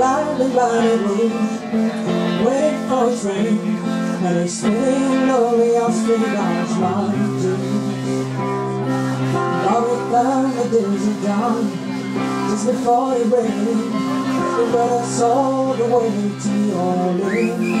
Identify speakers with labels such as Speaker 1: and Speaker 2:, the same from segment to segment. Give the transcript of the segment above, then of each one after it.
Speaker 1: Flying by the waiting for a train, and it's swinging lonely on street arms line Love down the desert dawn, just before it rained, but us all the way to Orleans.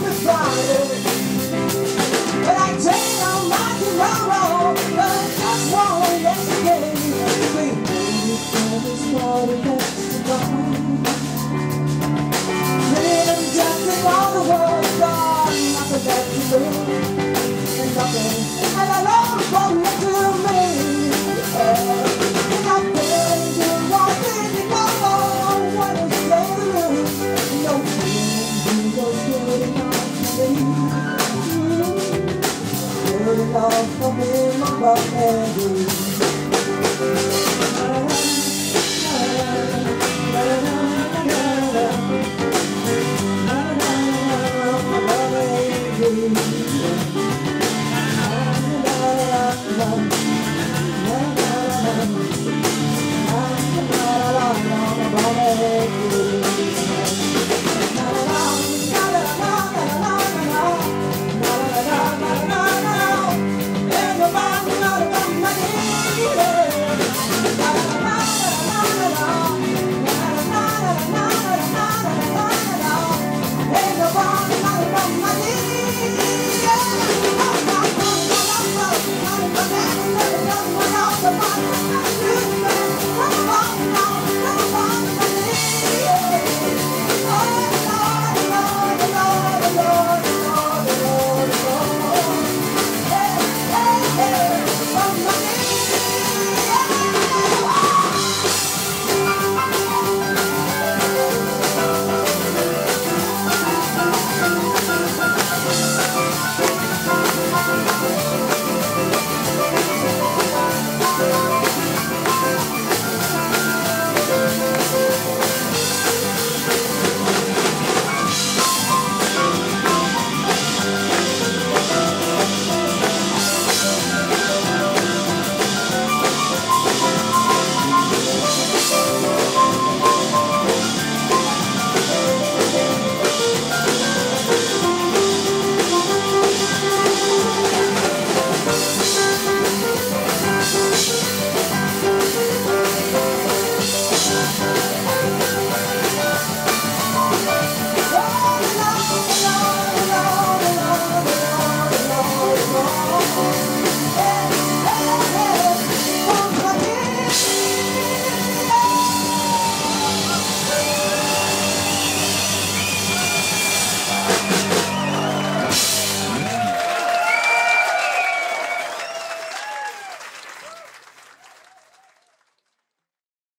Speaker 1: my soul.